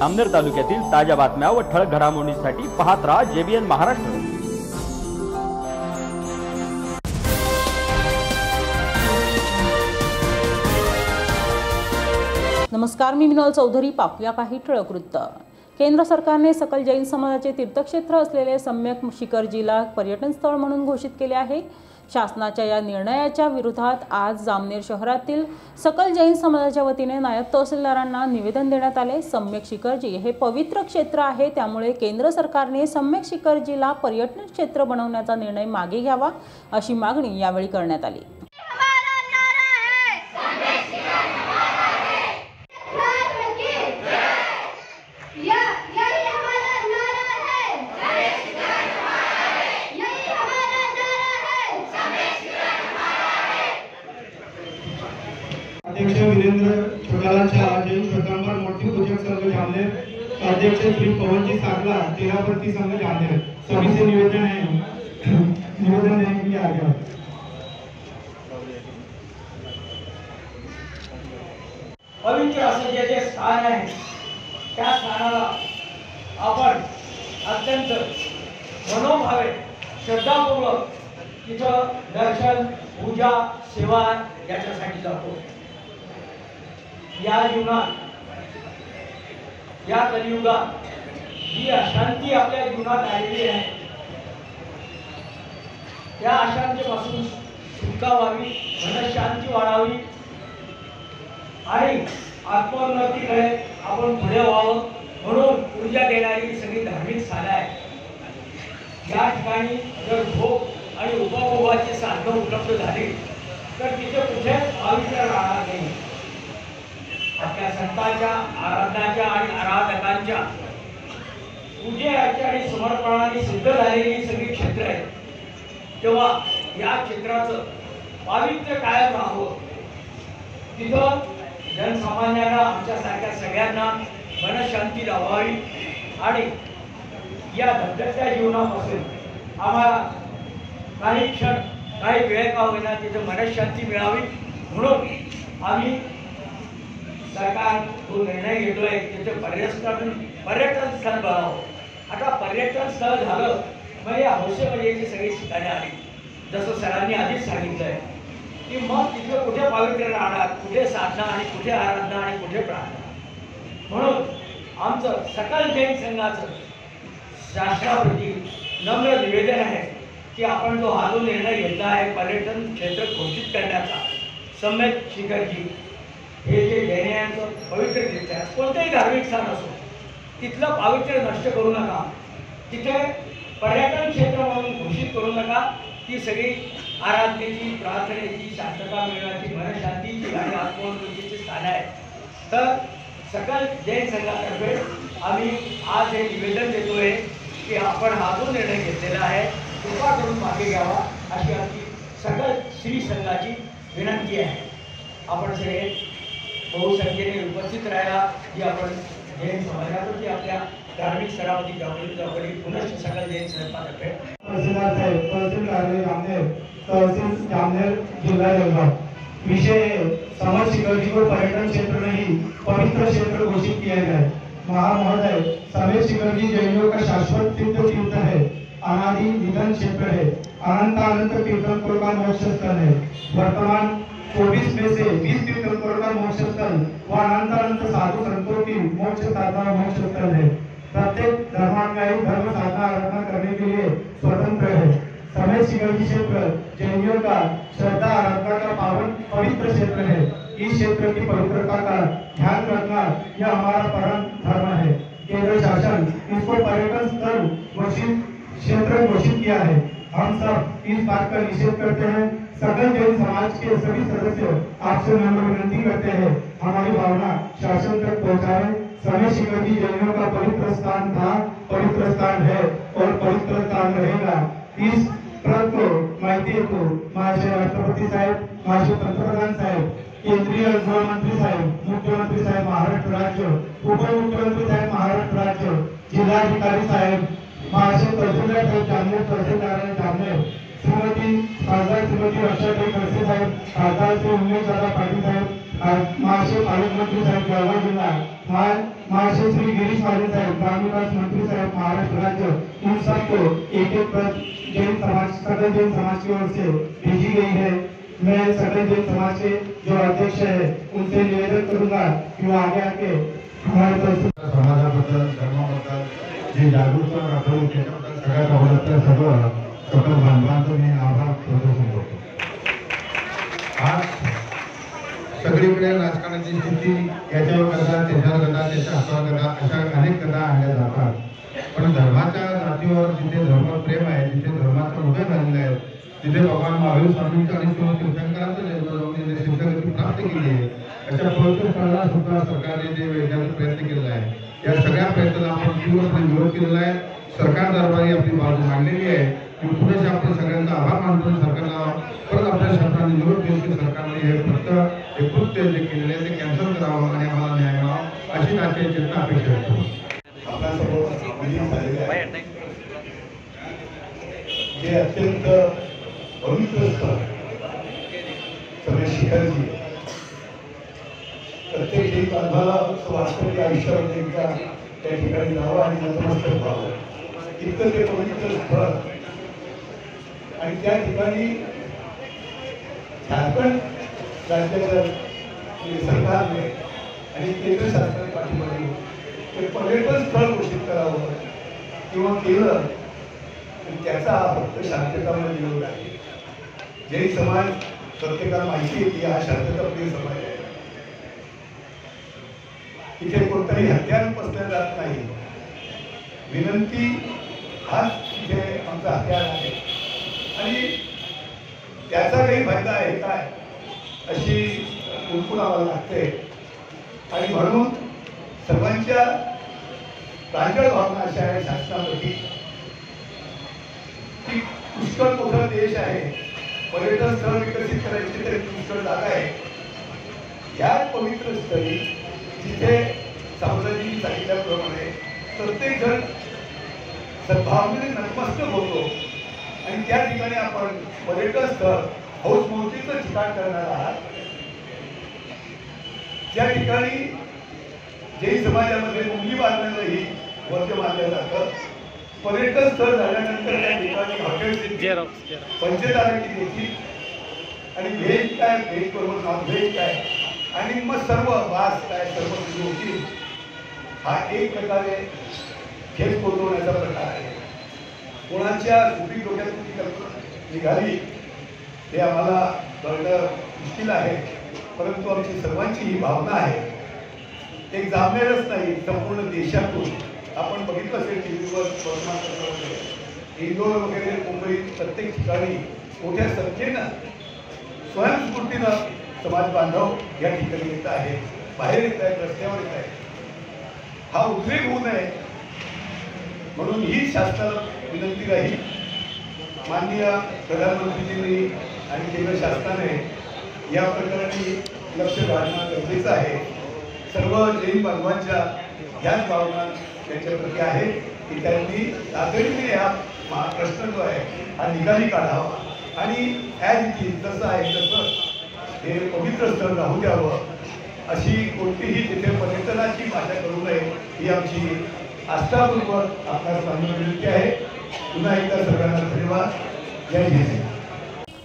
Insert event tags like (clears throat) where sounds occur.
जामनेर तालुक्यातील ताज्या बातम्या व ठळक घडामोडींसाठी पाहत राहा जेबीएन महाराष्ट्र. नमस्कार मी मिनल चौधरी. पाहूया काही ठळक वृत्त. केंद्र सरकारने सकल जैन समाजाचे तीर्थक्षेत्र असलेले सम्यक शिखरजीला पर्यटन स्थळ म्हणून घोषित केले आहे. शासनाच्या या निर्णयाच्या विरोधात आज जामनेर शहरातील सकल जैन समाजाच्या वतीने नायब तहसीलदारांना निवेदन देण्यात आले. सम्यक शिखरजी हे पवित्र क्षेत्र आहे त्यामुळे केंद्र सरकारने सम्यक शिखरजीला पर्यटन क्षेत्र बनवण्याचा निर्णय मागे घ्यावा अशी मागणी यावेळी करण्यात आली. अध्यक्ष वीरेंद्र छोटालाच्या जैन स्वतंत्र मोठी पूजक संघ जामनेर अध्यक्ष श्री पवनजी सागला तेरापंथी संघ जामनेर सभी से निवेदन है (clears throat) निवेदन देने के लिए आ गया पवित्र असं जे जे स्थान आहे त्या स्थानाला आपण अत्यंत मनोभावे श्रद्धापूर्वक तिथं दर्शन पूजा सेवा याच्यासाठी जातो. या जीवनात या कलियुगात जी अशांती आपल्या जीवनात आलेली आहे त्या अशांतीपासून सुटका व्हावी मनशांती वाढावी आणि आत्मोन्नतीकडे आपण पुढे व्हावं म्हणून ऊर्जा देणारी सगळी धार्मिक साधं आहेत या ठिकाणी जर भोग आणि उपभोगाची साधनं उपलब्ध झाली तर तिथे कुठे पवित्र राहणार नाही. आपल्या संतांच्या आराधनाच्या आणि आराधकांच्या. पूजेची आणि समर्पणाने सिद्ध झालेली सगळी क्षेत्र आहेत तेव्हा या क्षेत्राचं पावित्र्य कायम राहावं. तिथं जनसामान्यांना आमच्यासारख्या सगळ्यांना मनशांती लावावी. आणि या धबधबत्या जीवनापासून आम्हाला काही क्षण काही वेळ का होईना तिथं मनशांती मिळावी. म्हणून आम्ही सरकार तो निर्णय घेतोय त्याचे पर्यटन पर्यटन स्थळ बनावं आता पर्यटन स्थळ झालं मग या हौसेमजेची सगळी ठिकाणे आली. जसं सरांनी आधीच सांगितलंय की मग तिथे कुठे पावित्र्य राहणार कुठे साधना आणि कुठे आराधना आणि कुठे प्रार्थना. म्हणून आमचं सकल जैन संघाचं शासनाप्रती नम्र निवेदन आहे की आपण जो हा जो निर्णय घेतला आहे पर्यटन क्षेत्र घोषित करण्याचा सम्यक शिखरजी हे जे जैनियांचं पवित्र तीर्थ आहे कोणतंही धार्मिक स्थान असो तिथलं पावित्र्य नष्ट करू नका. तिथे पर्यटन क्षेत्र म्हणून घोषित करू नका. ती सगळी आराधनेची प्रार्थनेची शांतता मिळण्याची मनशांतीची आणि आत्मोन्नतीची स्थानं आहेत. तर सकल जैन संघातर्फे आम्ही आज हे निवेदन देतोय की आपण हा जो निर्णय घेतलेला आहे कृपा करून मागे घ्यावा अशी आमची सकल श्री संघाची विनंती आहे. आपण सगळे बहुसंख्येने उपस्थित राहायला जैन आपल्या धार्मिक जैन तहसीलदार तहसील जामनेर विषय समाज को पर्यटन क्षेत्र पवित्र क्षेत्र घोषित किया जाए महामहोदय समय शिखरजी जैनियों का शाश्वत सिद्ध तीर्थ है अनादि निधन क्षेत्र है अनंत अनंत तीर्थंकरों का मोक्ष स्थल है वर्तमान 24 में से 20 तीर्थंकरों मोक्ष स्थल व अनंत अनंत साधु संतों की मोक्ष साधना मोक्ष स्थल है। प्रत्येक धर्मानुयायी धर्म साधना आराधना करने के लिए स्वतंत्र है। समय शिखरजी क्षेत्र, जैनियों का श्रद्धा आराधना का पावन पवित्र क्षेत्र है। इस क्षेत्र की पवित्रता का ध्यान रखना यह हमारा परम धर्म है। केंद्र शासन इसको पर्यटन स्थल घोषित, क्षेत्र घोषित किया है। हम सब इस बात का निषेध करते हैं सकल जैन समाज के सभी सदस्य आपसे नम्र विनती करते हैं, हमारी भावना शासन तक पहुंचाएँ। समय शिखरजी जैनियों का पवित्र स्थान था, पवित्र स्थान है और पवित्र स्थान रहेगा। इस प्रत को माहिती येतो माझे राष्ट्रपती साहेब माझे पंतप्रधान साहेब, केंद्रीय गृहमंत्री साहेब, मुख्यमंत्री साहेब, महाराष्ट्र राज्य, उपमुख्यमंत्री साहेब, महाराष्ट्र राज्य जिल्हाधिकारी साहेब माझे तहसीलदार साहेब जामनेर तहसीलदार ग्रामविकास मंत्री महाराष्ट्र राज्य उन सबको एक एक जैन समाज सकल जैन समाज की ओर से भेजी गई है मैं सकल जैन समाज के जो अध्यक्ष है उनसे निवेदन करूँगा कि वो आगे आके हमारे तरफ़ समाजाबद्दल धर्माबद्दल जी जागरूकता त्याच्याबद्दल सगळ्यात अगोदर भगवान महावीर स्वामींचं आणि शिव तीर्थंकरांचं प्राप्त केली आहे अशा पवित्र स्थळाला सुद्धा सरकारने जे वेगळ्या प्रयत्न केलेला आहे या सगळ्या प्रयत्नाला आपण तीव्रपणे विरोध केलेला आहे सरकार दरबारी आपली बाजू मांडलेली आहे मी पुरेशा आपल्या सगळ्यांचा आभार मानतो सरकारला परत आपल्या शासनाने निरोप देऊ की सरकारने हे फक्त हे कृत्य जे केलेले आहे ते कॅन्सल करावं आणि आम्हाला न्याय मिळावा अशी नाट्य चेतना अपेक्षा करतो आपल्यासमोर आहे जे अत्यंत सगळे शिखरजी. प्रत्येक एक बांधवाला वाटतं की आयुष्यामध्ये एकदा त्या ठिकाणी जावं आणि नतमस्तक व्हावं. इतकं ते पवित्र स्थळ. आणि त्या ठिकाणी झारखंड राज्याच्या सरकारने आणि केंद्र सरकारने पाठिंबा ते पर्यटन स्थळ घोषित करावं किंवा केलं त्याचा हा फक्त शांततामध्ये योग आहे. जैन समाज प्रत्येकाला माहिती आहे की हा शांतताप्रिय समाज आहे. इथे कोणताही हत्यार पसरलं जात नाही. विनंती हाच इथे आमचा हत्यार आहे. आणि त्याचा काही फायदा आहे काय अशी कुणकुण आम्हाला लागते. आणि म्हणून सर्वांच्या प्रांजळ भावना अशा आहे शासनाप्रती. की पुष्कळ मोठा देश आहे. पर्यटन स्थळ विकसित करायची तरी पुष्कळ जागा आहे. या पवित्र स्थळी जिथे साम्राज्याने सांगितल्याप्रमाणे प्रत्येक जण सद्भावने नतमस्तक होतो. आणि त्या ठिकाणी आपण पर्यटन स्थळ हौस मौतीचं ठिकाण करणार आहात. त्या ठिकाणी जैन समाजामध्ये मुंगी बांधण्यालाही वर्ग मानलं जातं. पर्यटन स्थळ झाल्यानंतर त्या ठिकाणी हॉटेल पंचतारांची देखील आणि व्हेज काय व्हेज बरोबर नॉन व्हेज काय? आणि मग सर्व वास काय सर्व सुरू होतील. हा एक प्रकारे खेळ पोचवण्याचा प्रकार आहे. कोणाच्या सुपी डोक्यात कुठली कल्पना निघाली हे आम्हाला कळणं मुश्किल आहे. परंतु आमची सर्वांची ही भावना आहे. एक जामनेरच नाही संपूर्ण देशातून आपण बघितलं असेल टी व्हीवर वर्तमानपत्रामध्ये इंदोर वगैरे मुंबईत प्रत्येक ठिकाणी मोठ्या संख्येनं स्वयंस्फूर्तीनं समाज बांधव या ठिकाणी येत आहे बाहेर येत आहेत रस्त्यावर येत आहेत. हा उद्वेग होऊ नये म्हणून ही शासनाला विनंती राहील. माननीय प्रधानमंत्रीजींनी आणि केंद्र शासनाने या प्रकरणी लक्ष घालणं गरजेचं आहे. सर्व जैन बांधवांच्या ह्याच भावना त्यांच्याप्रती आहे की त्यांनी तातडीने हा प्रश्न जो आहे हा निकाली काढावा. आणि ॲज इट इज जसं आहे तसं हे पवित्र स्थळ राहू द्यावं अशी कोणतीही तिथे पर्यटनाची भाषा करू नये ही आमची आस्थापूर्वक आपल्याला सांगणं विनंती आहे. पुन्हा एकदा सगळ्यांना धन्यवाद. जय हिंद.